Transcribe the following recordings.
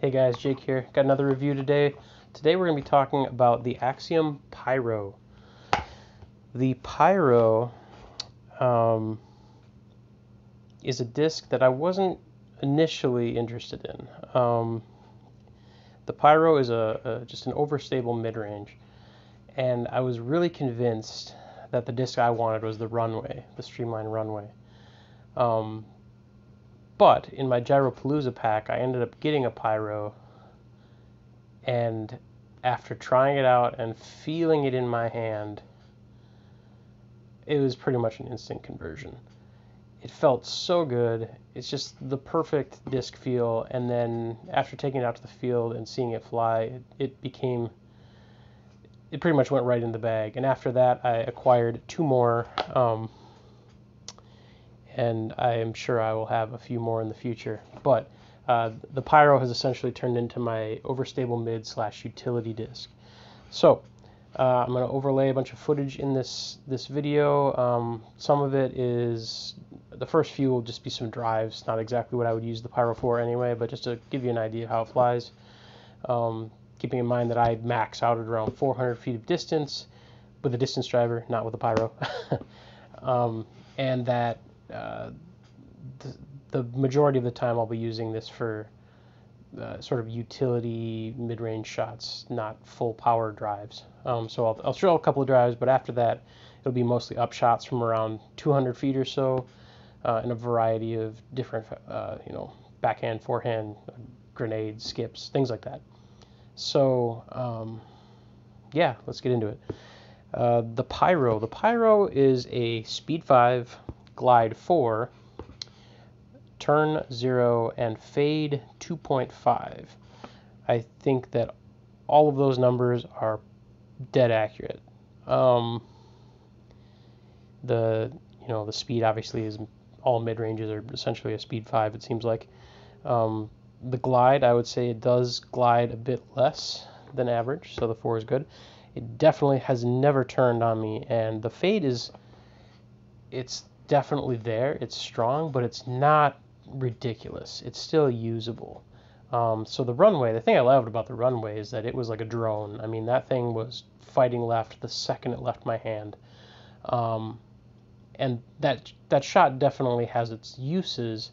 Hey guys, Jake here. Got another review today. Today we're going to be talking about the Axiom Pyro. The Pyro um, is a disc that I wasn't initially interested in. Um, the Pyro is a, a just an overstable mid-range, and I was really convinced that the disc I wanted was the Runway, the Streamline Runway. Um, but in my Gyropalooza pack, I ended up getting a Pyro, and after trying it out and feeling it in my hand, it was pretty much an instant conversion. It felt so good. It's just the perfect disc feel. And then after taking it out to the field and seeing it fly, it, it became, it pretty much went right in the bag. And after that, I acquired two more. Um, and I am sure I will have a few more in the future. But uh, the Pyro has essentially turned into my overstable mid slash utility disc. So uh, I'm going to overlay a bunch of footage in this this video. Um, some of it is the first few will just be some drives, not exactly what I would use the Pyro for anyway, but just to give you an idea of how it flies. Um, keeping in mind that I max out at around 400 feet of distance with a distance driver, not with a Pyro, um, and that uh, the, majority of the time I'll be using this for uh, sort of utility mid-range shots, not full power drives. Um, so I'll, I'll a couple of drives, but after that it'll be mostly up shots from around 200 feet or so uh, in a variety of different, uh, you know, backhand, forehand, grenades, skips, things like that. So um, yeah, let's get into it. Uh, the Pyro. The Pyro is a Speed 5 glide 4, turn 0, and fade 2.5. I think that all of those numbers are dead accurate. Um, the you know the speed obviously is all mid ranges are essentially a speed five. It seems like um, the glide I would say it does glide a bit less than average, so the four is good. It definitely has never turned on me, and the fade is it's definitely there. It's strong, but it's not ridiculous. It's still usable. Um, so the runway, the thing I loved about the runway is that it was like a drone. I mean, that thing was fighting left the second it left my hand. Um, and that that shot definitely has its uses,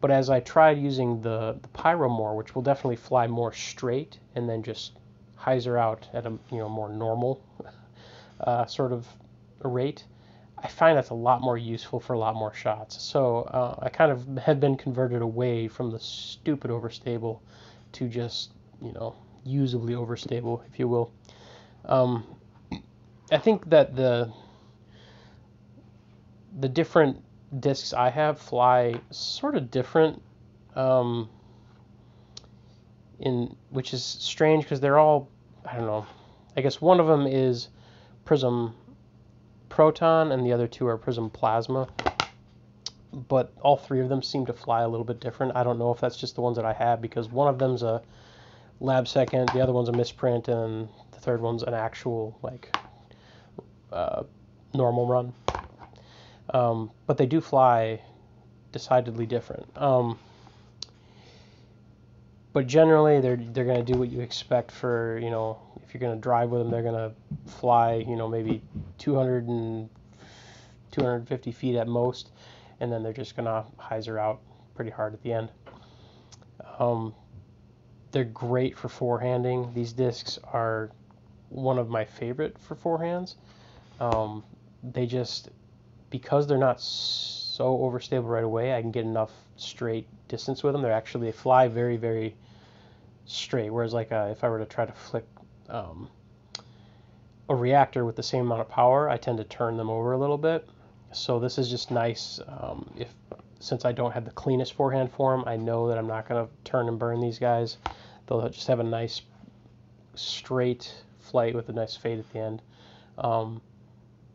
but as I tried using the the pyro more, which will definitely fly more straight and then just hyzer out at a you know more normal uh, sort of rate, I find that's a lot more useful for a lot more shots. So uh, I kind of have been converted away from the stupid overstable to just, you know, usably overstable, if you will. Um, I think that the the different discs I have fly sort of different, um, in which is strange because they're all I don't know. I guess one of them is Prism Proton, and the other two are Prism Plasma. But all three of them seem to fly a little bit different. I don't know if that's just the ones that I have because one of them's a lab second, the other one's a misprint, and the third one's an actual like uh, normal run. Um, but they do fly decidedly different. Um, but generally they're they're going to do what you expect for you know if you're going to drive with them they're going to fly you know maybe 200 and 250 feet at most and then they're just to hyzer out pretty hard at the end um, they're great for forehanding these discs are one of my favorite for forehands um, they just because they're not so overstable right away i can get enough straight distance with them. They're actually they fly very very straight. Whereas like uh, if I were to try to flick um, a reactor with the same amount of power, I tend to turn them over a little bit. So this is just nice. Um, if since I don't have the cleanest forehand form, I know that I'm not going to turn and burn these guys. They'll just have a nice straight flight with a nice fade at the end. Um,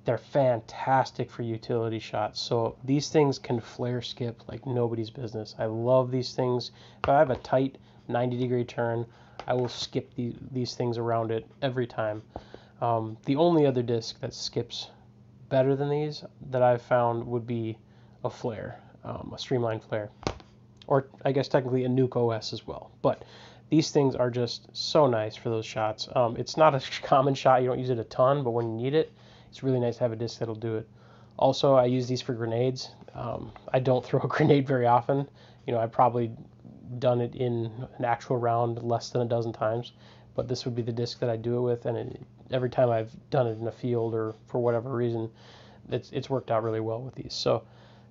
they're fantastic for utility shots. So these things can flare skip like nobody's business. I love these things. If I have a tight 90 degree turn, I will skip the, these things around it every time. Um, the only other disc that skips better than these that I've found would be a flare, um, a streamlined flare, or I guess technically a Nuke OS as well. But these things are just so nice for those shots. Um, it's not a common shot; you don't use it a ton, but when you need it, it's really nice to have a disc that'll do it. Also, I use these for grenades. Um, I don't throw a grenade very often. You know, I've probably done it in an actual round less than a dozen times, but this would be the disc that I do it with, and it, every time I've done it in a field or for whatever reason, it's it's worked out really well with these. So,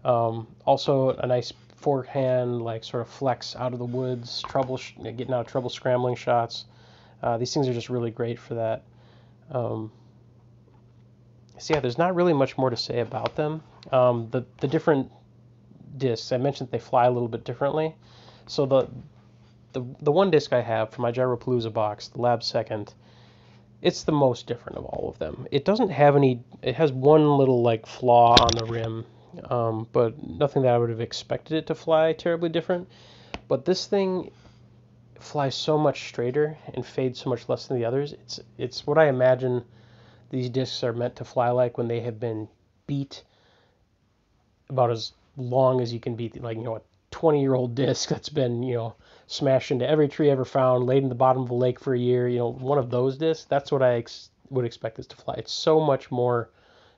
um, also a nice forehand, like sort of flex out of the woods, trouble getting out of trouble scrambling shots. Uh, these things are just really great for that. Um, so yeah, there's not really much more to say about them. Um, the the different discs I mentioned they fly a little bit differently. So the the the one disc I have for my Gyropalooza box, the Lab Second, it's the most different of all of them. It doesn't have any. It has one little like flaw on the rim, um, but nothing that I would have expected it to fly terribly different. But this thing flies so much straighter and fades so much less than the others. It's it's what I imagine these discs are meant to fly like when they have been beat about as long as you can beat, like you know, a 20 year old disc that's been you know smashed into every tree ever found, laid in the bottom of a lake for a year. You know, one of those discs. That's what I ex- would expect this to fly. It's so much more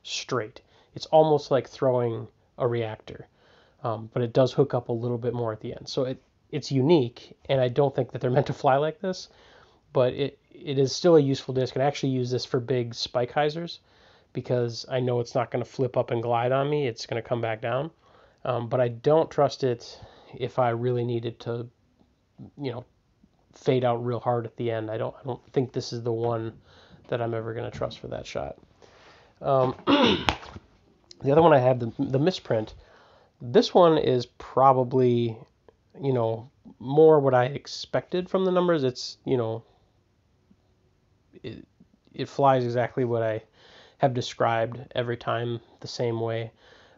straight. It's almost like throwing a reactor, um, but it does hook up a little bit more at the end. So it it's unique, and I don't think that they're meant to fly like this, but it it is still a useful disc. And I actually use this for big spike hyzers because I know it's not going to flip up and glide on me. It's going to come back down. Um, but I don't trust it if I really needed to, you know, fade out real hard at the end. I don't I don't think this is the one that I'm ever going to trust for that shot. Um, the other one I have the the misprint. This one is probably, you know, more what I expected from the numbers. It's you know it, it flies exactly what I have described every time the same way.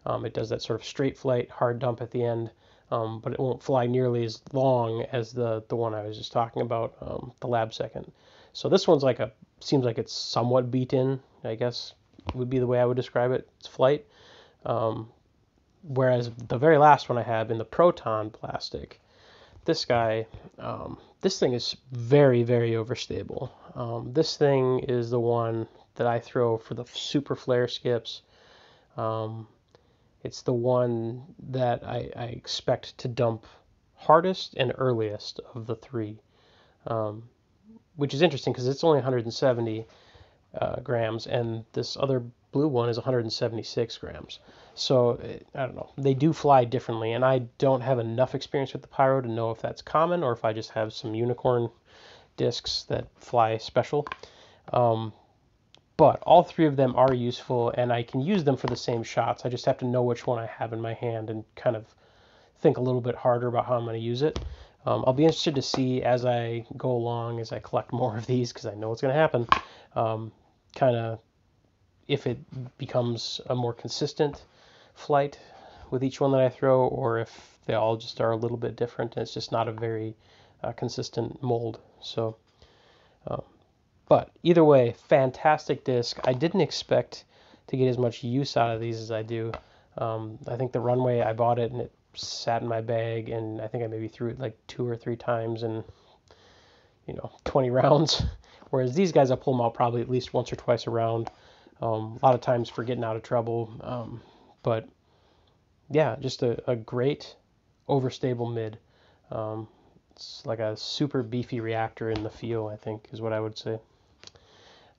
Um, it does that sort of straight flight, hard dump at the end, um, but it won't fly nearly as long as the, the one I was just talking about, um, the Lab Second. So this one's like a seems like it's somewhat beat in, I guess would be the way I would describe it. It's flight. Um, whereas the very last one I have in the Proton plastic, this guy, um, this thing is very, very overstable. Um, this thing is the one that I throw for the super flare skips. Um, it's the one that I, I, expect to dump hardest and earliest of the three, um, which is interesting because it's only 170 uh, grams, and this other blue one is 176 grams. So I don't know. They do fly differently, and I don't have enough experience with the Pyro to know if that's common or if I just have some unicorn discs that fly special. Um, but all three of them are useful, and I can use them for the same shots. I just have to know which one I have in my hand and kind of think a little bit harder about how I'm going to use it. Um, I'll be interested to see as I go along, as I collect more of these, because I know what's going to happen. Um, kind of if it becomes a more consistent flight with each one that I throw, or if they all just are a little bit different and it's just not a very uh, consistent mold. So, um, but either way, fantastic disc. I didn't expect to get as much use out of these as I do. Um, I think the runway I bought it and it sat in my bag, and I think I maybe threw it like two or three times in you know 20 rounds. Whereas these guys, I pull them out probably at least once or twice around. Um, a lot of times for getting out of trouble. Um, but yeah, just a, a great overstable mid. Um, it's like a super beefy reactor in the feel, I think, is what I would say.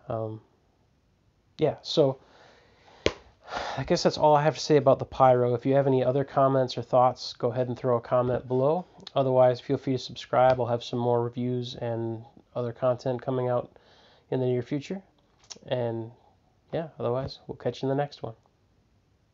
Um, yeah, so I guess that's all I have to say about the Pyro. If you have any other comments or thoughts, go ahead and throw a comment below. Otherwise, feel free to subscribe. I'll have some more reviews and other content coming out in the near future. And yeah, otherwise, we'll catch you in the next one.